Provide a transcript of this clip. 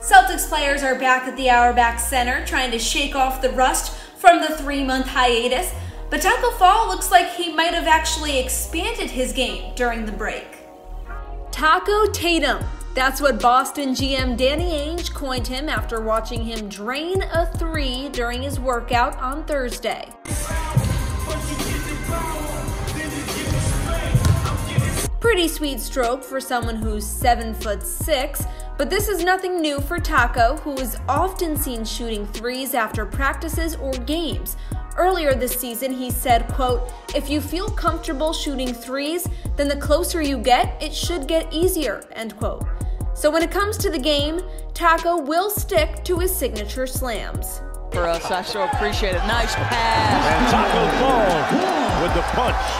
Celtics players are back at the Auerbach Center trying to shake off the rust from the three month hiatus, but Tacko Fall looks like he might have actually expanded his game during the break. Tacko Tatum. That's what Boston GM Danny Ainge coined him after watching him drain a three during his workout on Thursday. Pretty sweet stroke for someone who's 7 foot 6, but this is nothing new for Tacko, who is often seen shooting threes after practices or games. Earlier this season, he said, quote, "If you feel comfortable shooting threes, then the closer you get, it should get easier." End quote. So when it comes to the game, Tacko will stick to his signature slams. For us, I so appreciate it. Nice pass. And Tacko Fall with the punch.